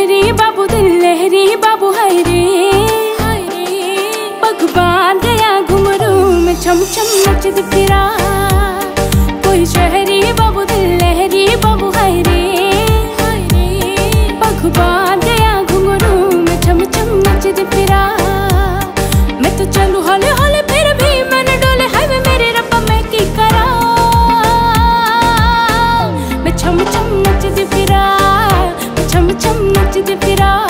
लहरी, बाबू दिल लहरी, बाबू हरे। हरे भगवान गया घुमरू में छम छम नचद फिरा कोई शहरी, बाबू दिल लहरी, बाबू हरे। हरे भगवान गया घुमरू में छम छम नचद फिरा मैं तो चलू हले हले फिर भी मैंने डोले हाईवे मेरे रब्बा, मैं की करा? मैं छम छम नचद फिरा मैं छम छम फिरा।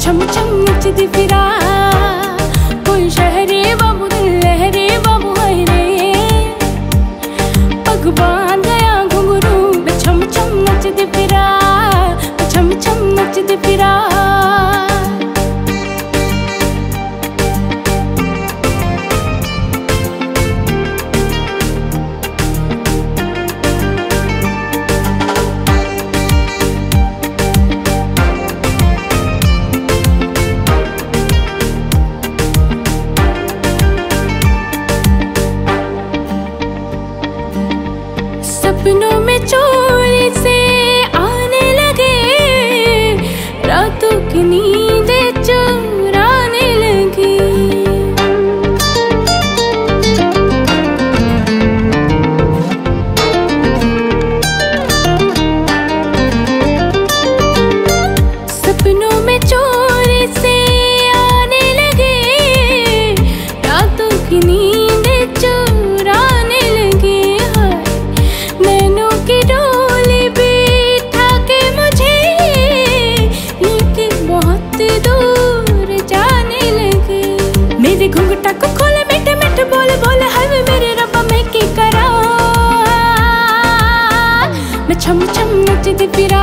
छम छम नचदी फिरा। सपनों में चोरी मेरे घुंघटा को खोले मीठे मीठे बोले बोले हाय मेरे रब्बा मैं की करा। मैं छम छम नचती फिरा।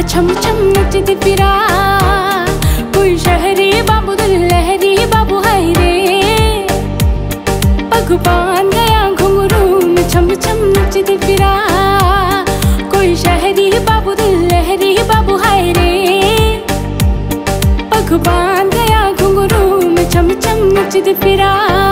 मैं छम छम नचती फिरा। कोई शहरी बाबू दिल लहरी, बाबू हाय रे। बाँध गया घुंघरू में छम छम नचती फिरा। कोई शहरी बाबू दिल लहरी, बाबू हाय रे। बाँध गया घुंघरू में छम छम नचती फिरा।